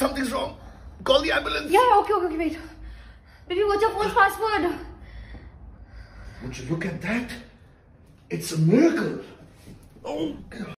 Something's wrong. Call the ambulance. Yeah, okay, okay, okay, wait. Baby, what's your phone's password? Would you look at that? It's a miracle. Oh, God.